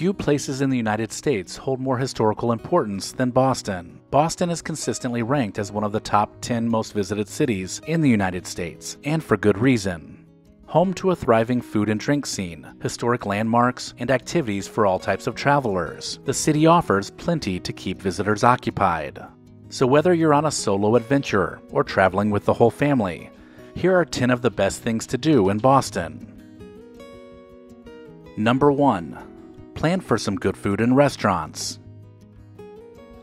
Few places in the United States hold more historical importance than Boston. Boston is consistently ranked as one of the top 10 most visited cities in the United States, and for good reason. Home to a thriving food and drink scene, historic landmarks, and activities for all types of travelers, the city offers plenty to keep visitors occupied. So, whether you're on a solo adventure or traveling with the whole family, here are 10 of the best things to do in Boston. Number 1 Plan for some good food and restaurants.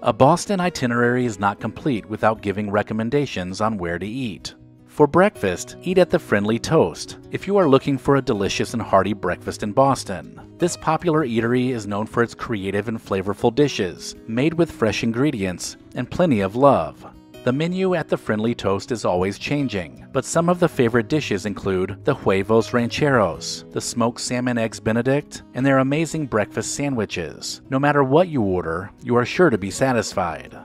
A Boston itinerary is not complete without giving recommendations on where to eat. For breakfast, eat at the Friendly Toast if you are looking for a delicious and hearty breakfast in Boston. This popular eatery is known for its creative and flavorful dishes, made with fresh ingredients and plenty of love. The menu at the Friendly Toast is always changing, but some of the favorite dishes include the huevos rancheros, the smoked salmon eggs benedict, and their amazing breakfast sandwiches. No matter what you order, you are sure to be satisfied.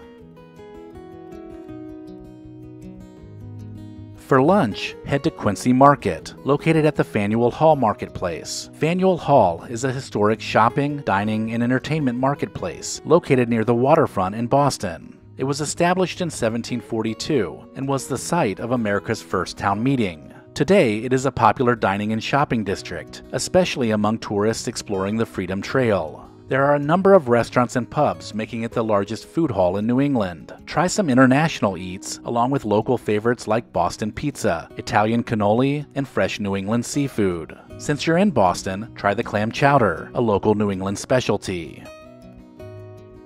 For lunch, head to Quincy Market, located at the Faneuil Hall Marketplace. Faneuil Hall is a historic shopping, dining, and entertainment marketplace located near the waterfront in Boston. It was established in 1742 and was the site of America's first town meeting. Today, it is a popular dining and shopping district, especially among tourists exploring the Freedom Trail. There are a number of restaurants and pubs, making it the largest food hall in New England. Try some international eats, along with local favorites like Boston pizza, Italian cannoli, and fresh New England seafood. Since you're in Boston, try the clam chowder, a local New England specialty.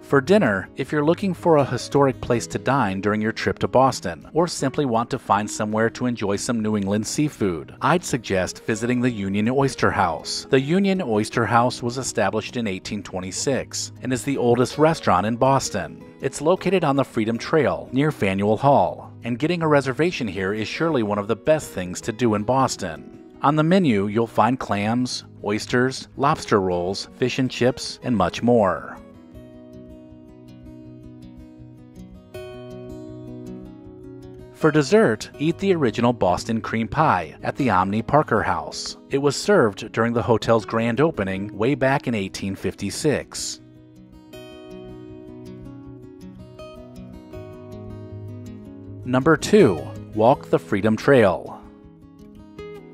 For dinner, if you're looking for a historic place to dine during your trip to Boston, or simply want to find somewhere to enjoy some New England seafood, I'd suggest visiting the Union Oyster House. The Union Oyster House was established in 1826 and is the oldest restaurant in Boston. It's located on the Freedom Trail near Faneuil Hall, and getting a reservation here is surely one of the best things to do in Boston. On the menu, you'll find clams, oysters, lobster rolls, fish and chips, and much more. For dessert, eat the original Boston cream pie at the Omni Parker House. It was served during the hotel's grand opening way back in 1856. Number 2. Walk the Freedom Trail.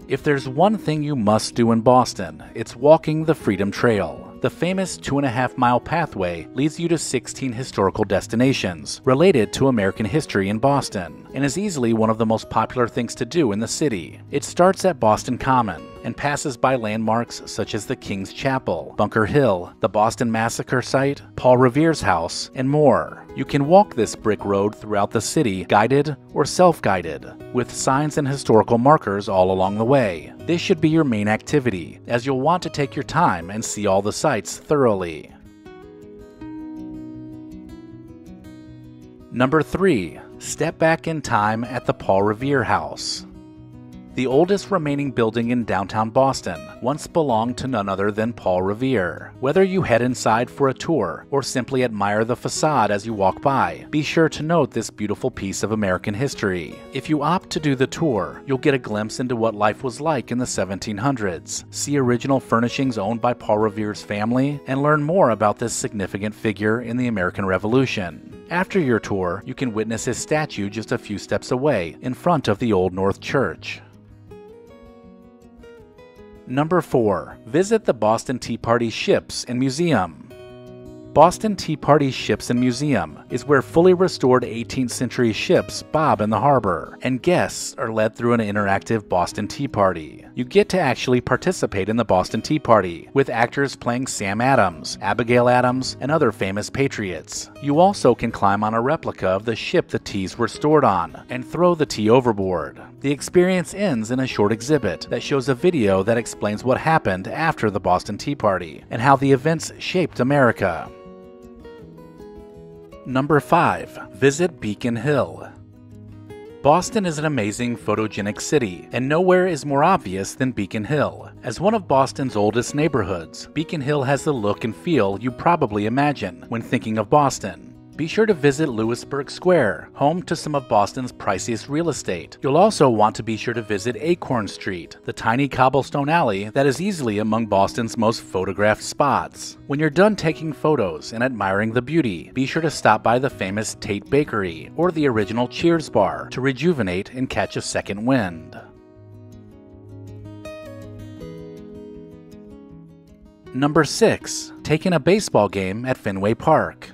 If there's one thing you must do in Boston, it's walking the Freedom Trail. The famous two and a half mile pathway leads you to 16 historical destinations related to American history in Boston and is easily one of the most popular things to do in the city. It starts at Boston Common and passes by landmarks such as the King's Chapel, Bunker Hill, the Boston Massacre site, Paul Revere's house, and more. You can walk this brick road throughout the city, guided or self guided, with signs and historical markers all along the way. This should be your main activity, as you'll want to take your time and see all the sites thoroughly. Number 3. Step back in time at the Paul Revere House. The oldest remaining building in downtown Boston once belonged to none other than Paul Revere. Whether you head inside for a tour or simply admire the facade as you walk by, be sure to note this beautiful piece of American history. If you opt to do the tour, you'll get a glimpse into what life was like in the 1700s, see original furnishings owned by Paul Revere's family, and learn more about this significant figure in the American Revolution. After your tour, you can witness his statue just a few steps away in front of the Old North Church. Number 4. Visit the Boston Tea Party Ships and Museum. Boston Tea Party Ships and Museum is where fully restored 18th century ships bob in the harbor, and guests are led through an interactive Boston Tea Party. You get to actually participate in the Boston Tea Party, with actors playing Sam Adams, Abigail Adams, and other famous patriots. You also can climb on a replica of the ship the teas were stored on and throw the tea overboard. The experience ends in a short exhibit that shows a video that explains what happened after the Boston Tea Party and how the events shaped America. Number 5. Visit Beacon Hill. Boston is an amazing photogenic city, and nowhere is more obvious than Beacon Hill. As one of Boston's oldest neighborhoods, Beacon Hill has the look and feel you probably imagine when thinking of Boston. Be sure to visit Louisburg Square, home to some of Boston's priciest real estate. You'll also want to be sure to visit Acorn Street, the tiny cobblestone alley that is easily among Boston's most photographed spots. When you're done taking photos and admiring the beauty, be sure to stop by the famous Tatte Bakery or the original Cheers bar to rejuvenate and catch a second wind. Number 6. Taking a baseball game at Fenway Park.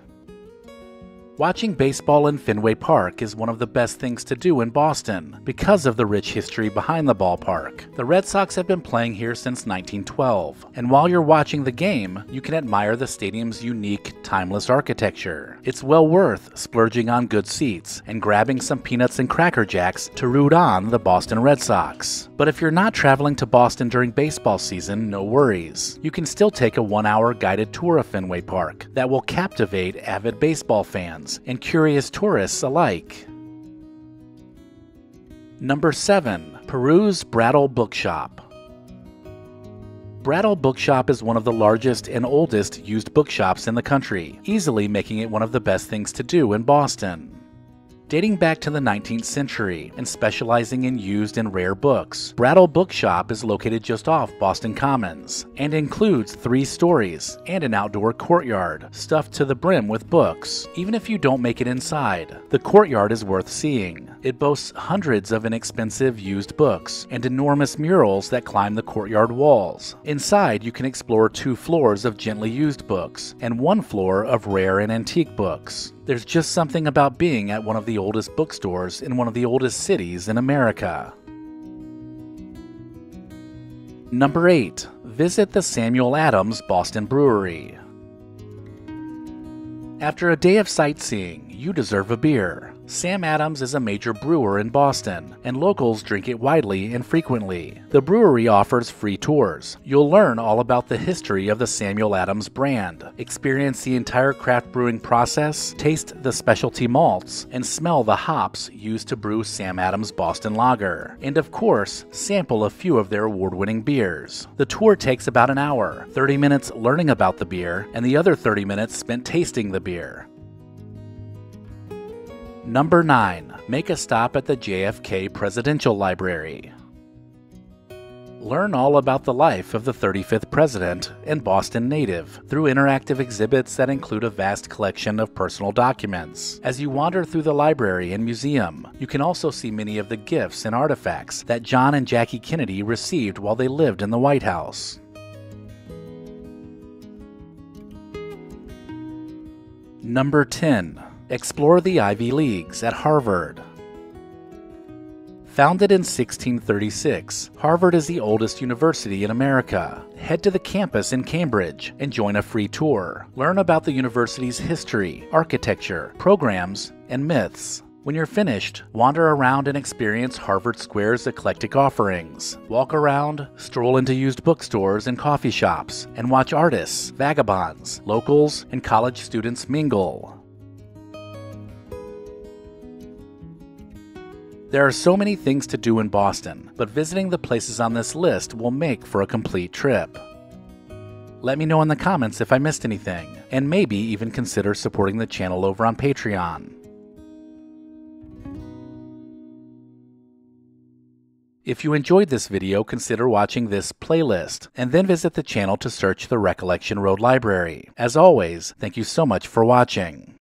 Watching baseball in Fenway Park is one of the best things to do in Boston because of the rich history behind the ballpark. The Red Sox have been playing here since 1912, and while you're watching the game, you can admire the stadium's unique, timeless architecture. It's well worth splurging on good seats and grabbing some peanuts and cracker jacks to root on the Boston Red Sox. But if you're not traveling to Boston during baseball season, no worries. You can still take a one hour guided tour of Fenway Park that will captivate avid baseball fans and curious tourists alike. Number 7. Peruse Brattle Bookshop. Brattle Bookshop is one of the largest and oldest used bookshops in the country, easily making it one of the best things to do in Boston. Dating back to the 19th century and specializing in used and rare books, Brattle Bookshop is located just off Boston Commons and includes three stories and an outdoor courtyard stuffed to the brim with books. Even if you don't make it inside, the courtyard is worth seeing. It boasts hundreds of inexpensive used books and enormous murals that climb the courtyard walls. Inside, you can explore two floors of gently used books and one floor of rare and antique books. There's just something about being at one of the oldest bookstores in one of the oldest cities in America. Number 8. Visit the Samuel Adams Boston Brewery. After a day of sightseeing, you deserve a beer. Sam Adams is a major brewer in Boston, and locals drink it widely and frequently. The brewery offers free tours. You'll learn all about the history of the Samuel Adams brand, experience the entire craft brewing process, taste the specialty malts, and smell the hops used to brew Sam Adams Boston Lager, and of course, sample a few of their award winning beers. The tour takes about an hour 30 minutes learning about the beer, and the other 30 minutes spent tasting the beer. Number 9. Make a stop at the JFK Presidential Library. Learn all about the life of the 35th president and Boston native through interactive exhibits that include a vast collection of personal documents. As you wander through the library and museum, you can also see many of the gifts and artifacts that John and Jackie Kennedy received while they lived in the White House. Number 10. Explore the Ivy Leagues at Harvard. Founded in 1636, Harvard is the oldest university in America. Head to the campus in Cambridge and join a free tour. Learn about the university's history, architecture, programs, and myths. When you're finished, wander around and experience Harvard Square's eclectic offerings. Walk around, stroll into used bookstores and coffee shops, and watch artists, vagabonds, locals, and college students mingle. There are so many things to do in Boston, but visiting the places on this list will make for a complete trip. Let me know in the comments if I missed anything, and maybe even consider supporting the channel over on Patreon. If you enjoyed this video, consider watching this playlist, and then visit the channel to search the Recollection Road Library. As always, thank you so much for watching.